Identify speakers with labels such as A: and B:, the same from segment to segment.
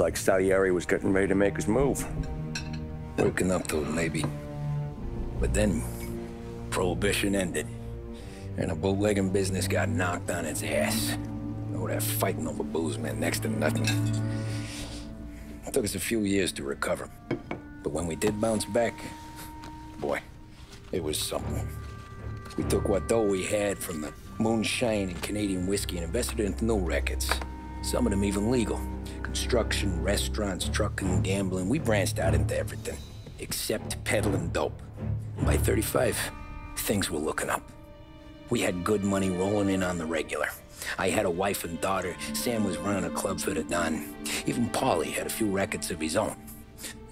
A: like Salieri was getting ready to make his move.
B: Working up to it, maybe. But then, Prohibition ended. And the bootlegging business got knocked on its ass. Oh, that fighting over booze meant next to nothing. It took us a few years to recover. But when we did bounce back, boy, it was something. We took what dough we had from the moonshine and Canadian whiskey and invested it into new records. Some of them even legal. Construction, restaurants, trucking, gambling. We branched out into everything, except peddling dope. By 35, things were looking up. We had good money rolling in on the regular. I had a wife and daughter. Sam was running a club for the Don. Even Paulie had a few records of his own.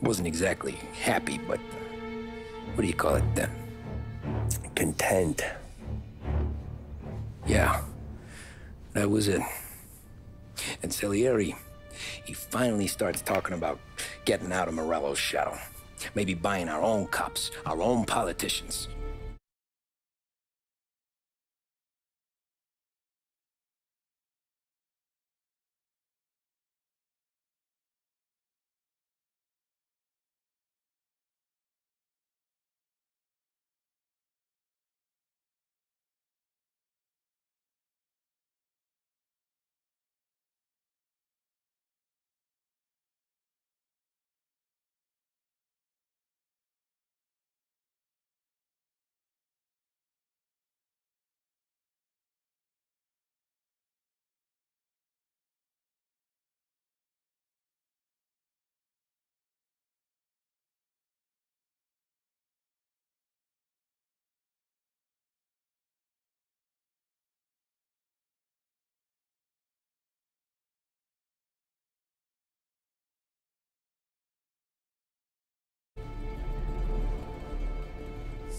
B: Wasn't exactly happy, but uh, what do you call it then?
A: Content.
B: Yeah, that was it. And Salieri, he finally starts talking about getting out of Morello's shadow. Maybe buying our own cops, our own politicians.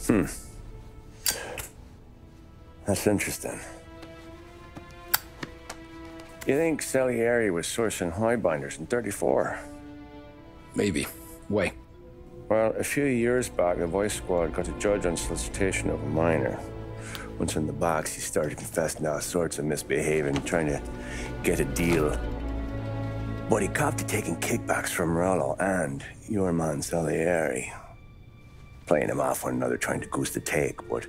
A: Hmm. That's interesting. You think Salieri was sourcing highbinders in 34?
B: Maybe. Why?
A: Well, a few years back, the Vice Squad got a judge on solicitation of a minor. Once in the box, he started confessing all sorts of misbehaving, trying to get a deal. But he copped to taking kickbacks from Morello and your man Salieri. Playing him off one another, trying to goose the take. But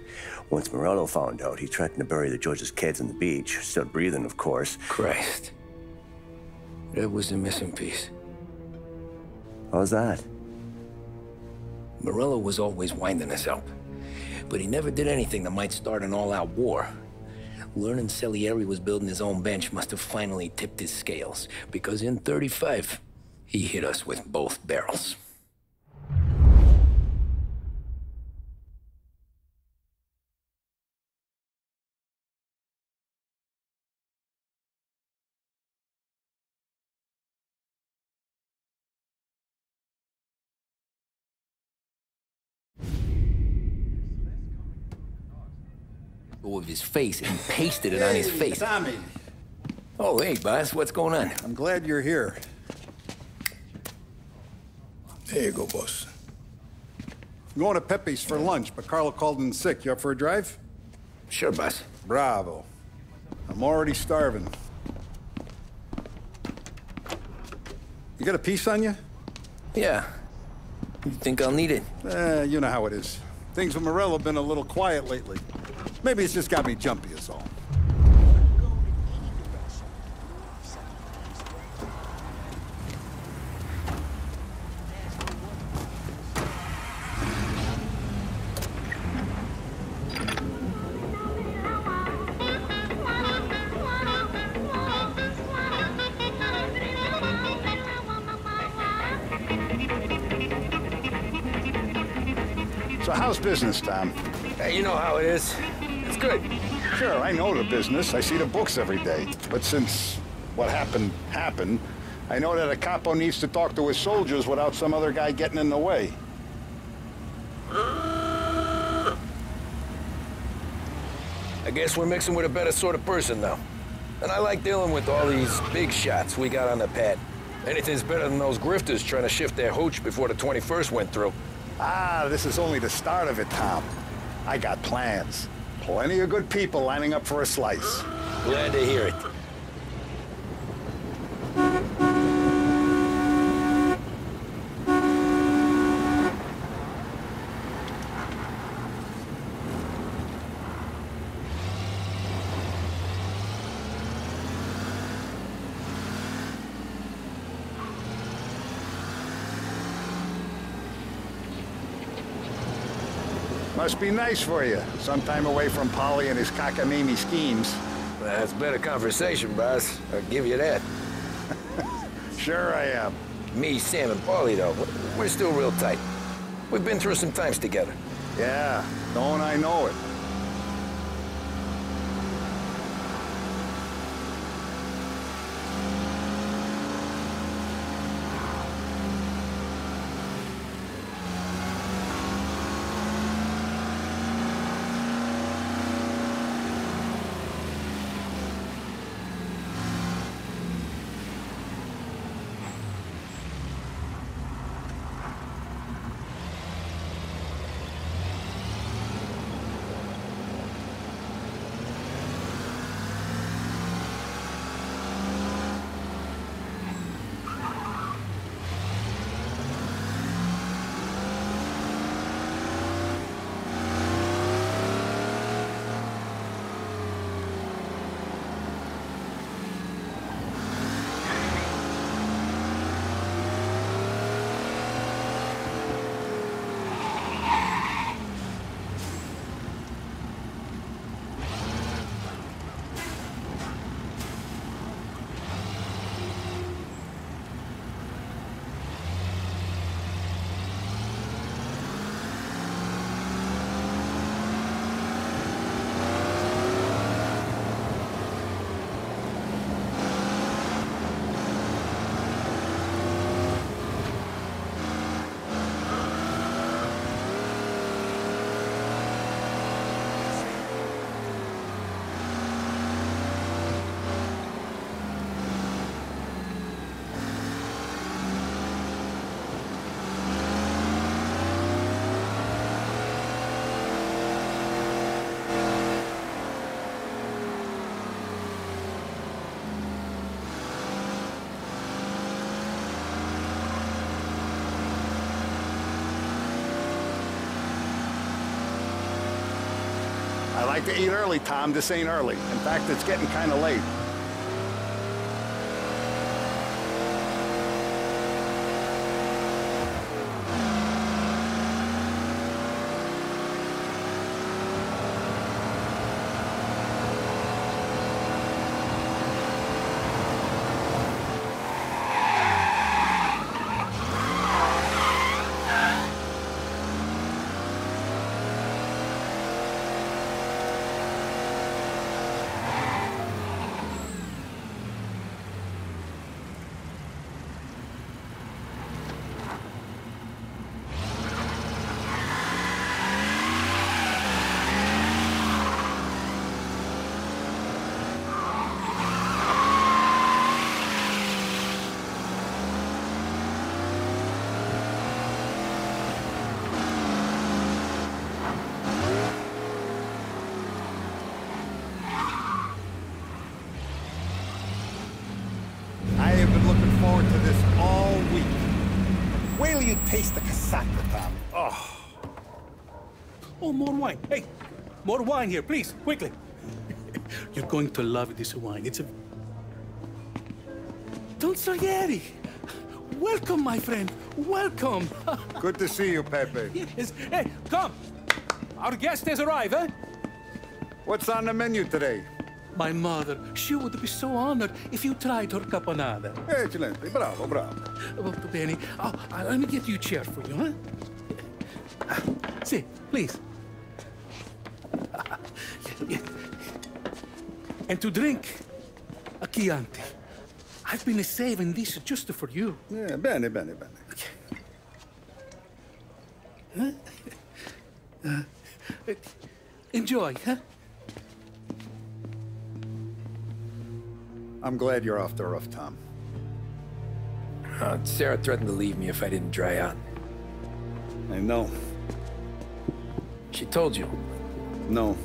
A: once Morello found out, he threatened to bury the judge's kids on the beach. Still breathing, of course.
B: Christ. That was the missing piece.
A: How's that?
B: Morello was always winding us up. But he never did anything that might start an all-out war. Learning Salieri was building his own bench must have finally tipped his scales. Because in 35, he hit us with both barrels. His face and pasted it on his face.
C: Tommy.
B: Oh, hey, boss. What's going on?
C: I'm glad you're here.
D: There you go, boss.
C: I'm going to Pepe's for lunch, but Carlo called in sick. You up for a drive?
B: Sure, boss.
C: Bravo. I'm already starving. You got a piece on you?
B: Yeah. You think I'll need it?
C: Eh, you know how it is. Things with Morello have been a little quiet lately. Maybe it's just got me jumpy is all. So how's business, Tom?
B: Hey, you know how it is. Good.
C: Sure, I know the business. I see the books every day. But since what happened happened, I know that a capo needs to talk to his soldiers without some other guy getting in the way.
B: I guess we're mixing with a better sort of person now. And I like dealing with all these big shots we got on the pad. Anything's better than those grifters trying to shift their hooch before the 21st went through.
C: Ah, this is only the start of it, Tom. I got plans. Plenty of good people lining up for a slice.
B: Glad to hear it.
C: Must be nice for you. Some time away from Paulie and his cockamamie schemes.
B: That's better conversation, boss. I'll give you that.
C: Sure I am.
B: Me, Sam, and Paulie, though, we're still real tight. We've been through some times together.
C: Yeah, don't I know it. Like to eat early, Tom. This ain't early. In fact, it's getting kind of late. I have been looking forward to this all week. Wait till you taste the casaca, Tom. Oh,
E: Oh, more wine. Hey, more wine here, please, quickly. You're going to love this wine. It's a. Don Salieri! Welcome, my friend. Welcome.
C: good to see you, Pepe.
E: yes. Hey, come. Our guest has arrived, eh?
C: What's on the menu today?
E: My mother, she would be so honored if you tried her caponata.
C: Excelente, bravo, bravo.
E: Molto bene. Oh, let me get you a chair for you, huh? Sit, please. And to drink, a Chianti. I've been saving this just for you.
C: Yeah, bene, bene, bene. Okay.
E: Enjoy, huh?
C: I'm glad you're off the roof, Tom.
B: Uh, Sarah threatened to leave me if I didn't dry out.
C: I know.
B: She told you.
C: No.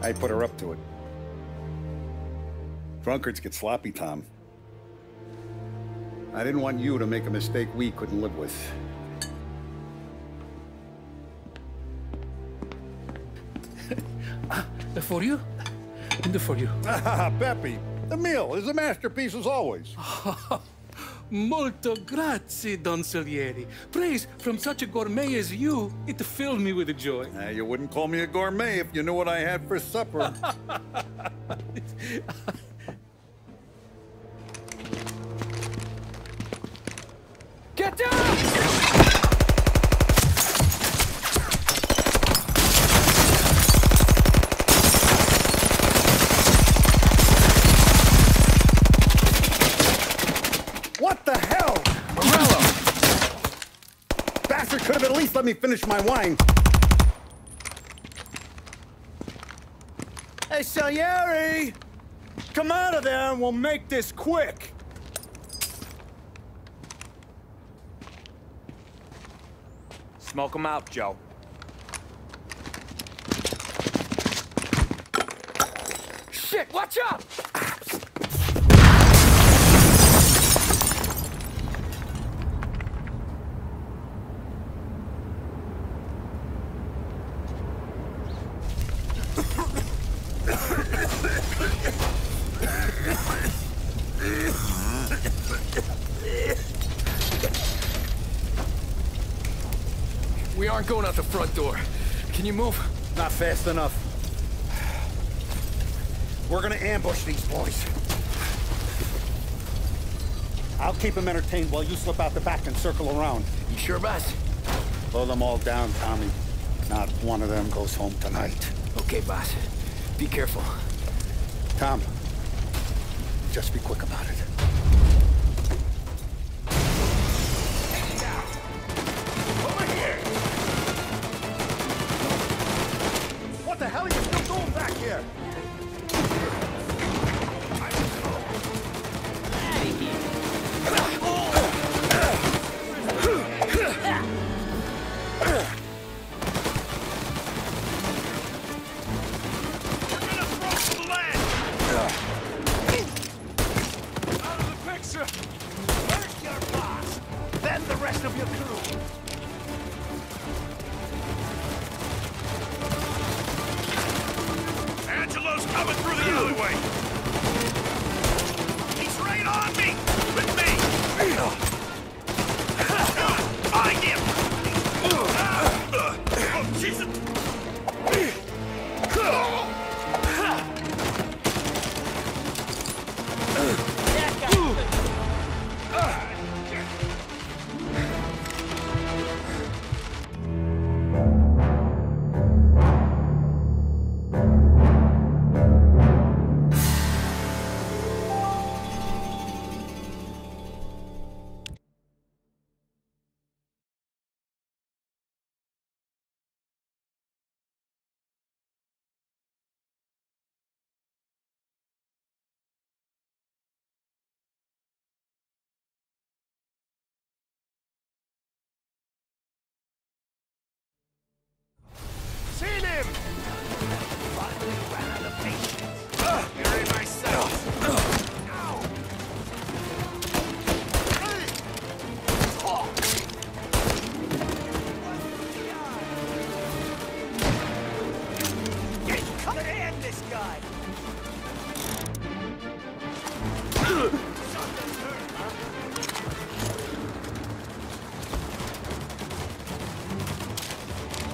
C: I put her up to it. Drunkards get sloppy, Tom. I didn't want you to make a mistake we couldn't live with.
E: For you? And for you.
C: Ah, Pepe, the meal is a masterpiece as always.
E: molto grazie, Don Salieri. Praise from such a gourmet as you, it filled me with joy.
F: Uh, you wouldn't call me a gourmet if you knew what I had for supper.
B: Get down!
C: What the hell? Morello! Bastard could have at least let me finish my wine.
G: Hey, Salieri! Come out of there and we'll make this quick. Smoke 'em out, Joe.
B: Shit, watch out! Going out the front door. Can you move?
C: Not fast enough. We're gonna ambush these boys. I'll keep them entertained while you slip out the back and circle around.
B: You sure, boss?
C: Blow them all down, Tommy. Not one of them goes home tonight.
B: Okay, boss. Be careful.
C: Tom, just be quick about it.
H: Through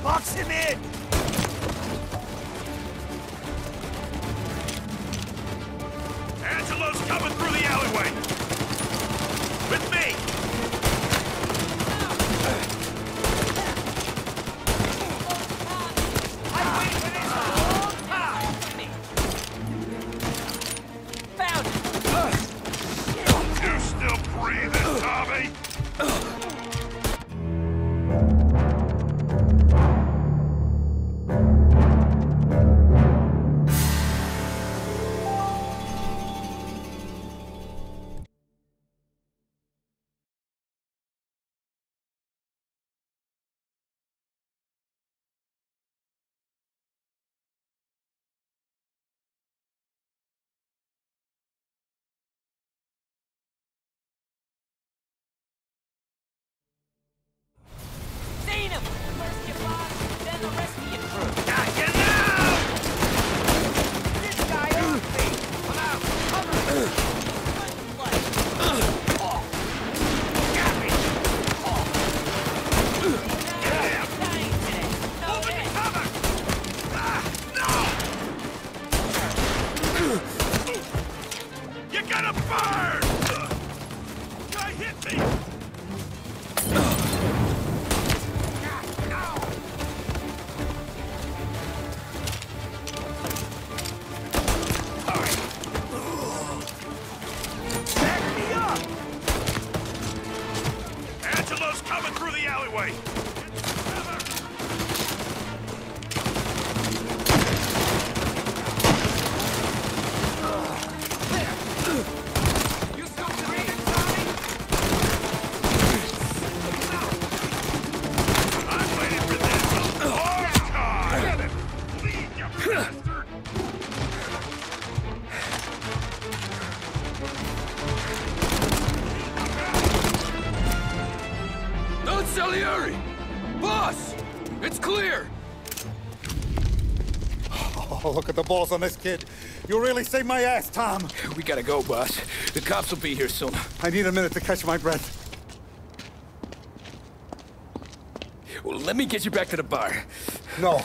H: Box him in!
B: Salieri! Boss! It's clear!
I: Oh, look at the balls on this kid. You really saved my ass, Tom.
B: We gotta go, boss. The cops will be here soon.
I: I need a minute to catch my breath.
B: Well, let me get you back to the bar.
I: No,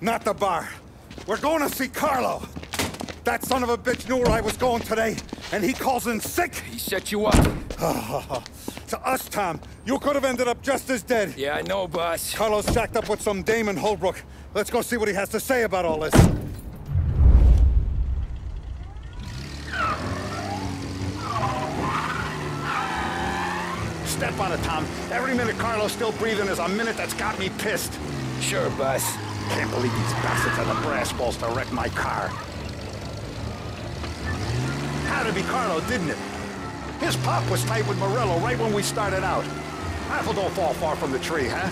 I: not the bar. We're going to see Carlo. That son of a bitch knew where I was going today, and he calls in sick.
B: He set you up.
I: To us, Tom, you could have ended up just as dead.
B: Yeah, I know, boss.
I: Carlo's jacked up with some Damon Holbrook. Let's go see what he has to say about all this.
C: Step on it, Tom. Every minute Carlo's still breathing is a minute that's got me pissed.
B: Sure, boss.
C: Can't believe these bastards had the brass balls to wreck my car. Had to be Carlo, didn't it? His pop was tight with Morello right when we started out. Apple don't fall far from the tree, huh?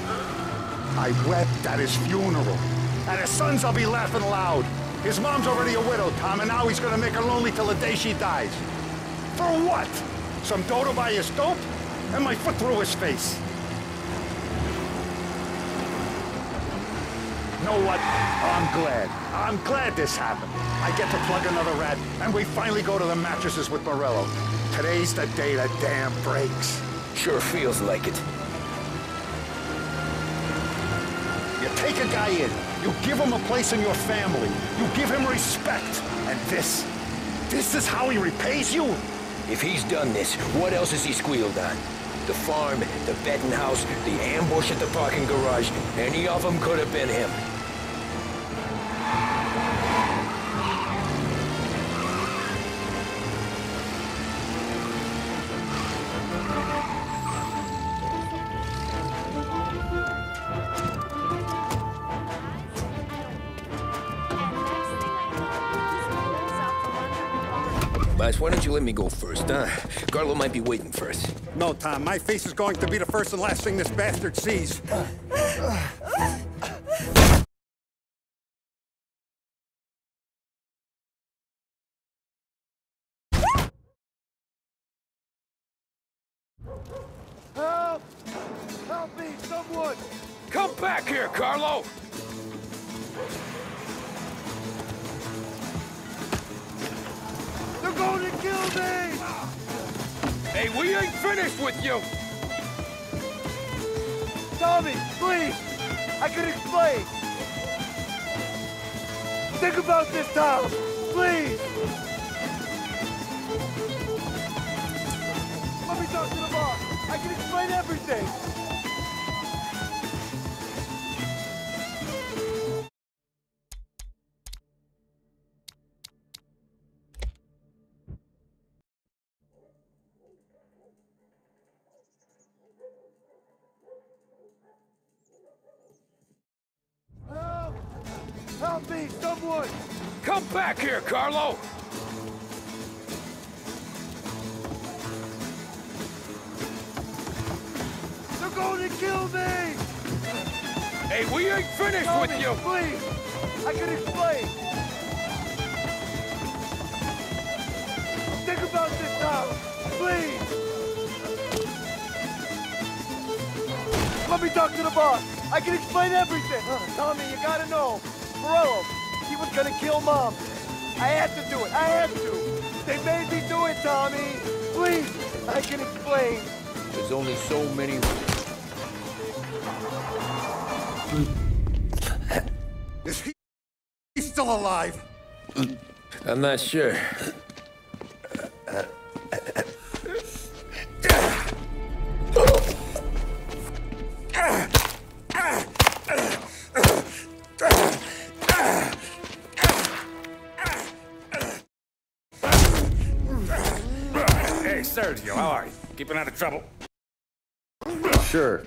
C: I wept at his funeral. At his son's, I'll be laughing loud. His mom's already a widow, Tom, and now he's gonna make her lonely till the day she dies. For what? Some dodo by his dope? And my foot through his face. know what? I'm glad. I'm glad this happened. I get to plug another rat, and we finally go to the mattresses with Morello. Today's the day the dam breaks.
B: Sure feels like it.
C: You take a guy in, you give him a place in your family, you give him respect, and this, this is how he repays you?
B: If he's done this, what else has he squealed on? The farm, the betting house, the ambush at the parking garage. Any of them could have been him. Let me go first, huh? Carlo might be waiting for us.
I: No, Tom, my face is going to be the first and last thing this bastard sees.
G: Help! Help me, someone!
B: Come back here, Carlo! Hey, we ain't finished with you!
G: Tommy, please! I can explain! Think about this, Tom! Please! Let me talk to the boss! I can explain everything! Help me, someone!
B: Come back here, Carlo!
G: They're going to kill me!
B: Hey, we ain't finished
G: Tommy,
B: with you!
G: please! I can explain! Think about this now! Please! Let me talk to the boss! I can explain everything! Tommy, you gotta know! Morello, he was gonna kill Mom! I had to do it! I had to! They made me do it, Tommy! Please! I can explain!
B: There's only so many...
I: Is he he's still alive?
B: I'm not sure.
E: How are you? Keeping out of trouble?
J: Sure.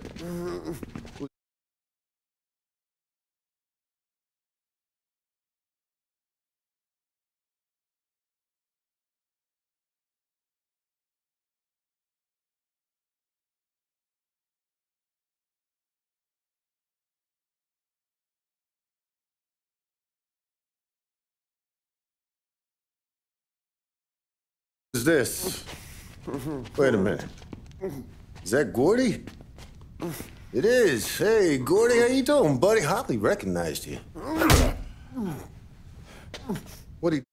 J: Who's this? Wait a minute. Is that Gordy? It is. Hey, Gordy, how you doing, buddy? Hardly recognized you. What do you...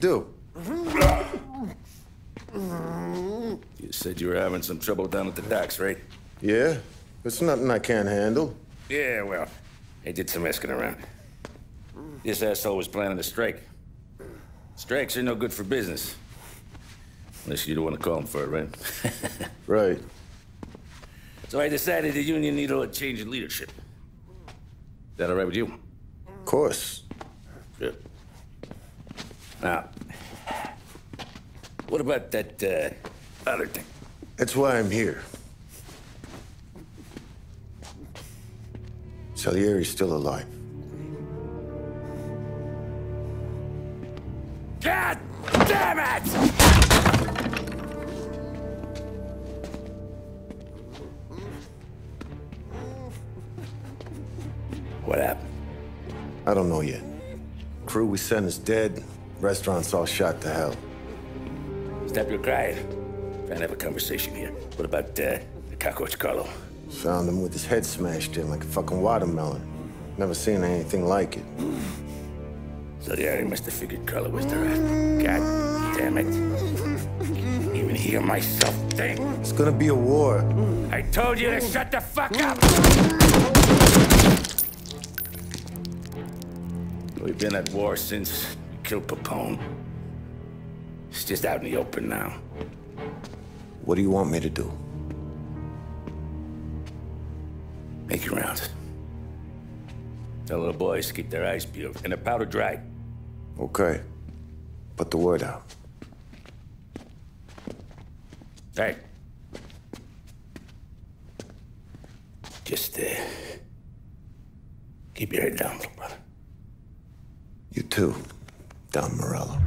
J: do?
K: You said you were having some trouble down at the docks, right?
J: Yeah? It's nothing I can't handle.
K: Yeah, well, I did some asking around. This asshole was planning a strike. Strikes are no good for business. Unless you don't want to call him for it, right?
J: Right.
K: So I decided the union needed a change in leadership. Is that all right with you?
J: Of course.
K: Good. Now, what about that uh, other thing?
J: That's why I'm here. Salieri's still alive.
K: God damn it! What happened?
J: I don't know yet. Crew we sent is dead. Restaurant's all shot to hell.
K: Stop your crying. Trying to have a conversation here. What about uh, the cockroach Carlo?
J: Found him with his head smashed in like a fucking watermelon. Never seen anything like it.
K: So the area must have figured Carlo was the rat. God damn it. Can't even hear myself think.
J: It's gonna be a war.
K: I told you to shut the fuck up! We've been at war since we killed Papone. It's just out in the open now.
J: What do you want me to do?
K: Make your rounds. Tell the boys to keep their eyes peeled and their powder dry.
J: Okay. Put the word out.
K: Hey. Just, uh, keep your head down, little brother.
J: You too, Don Morello.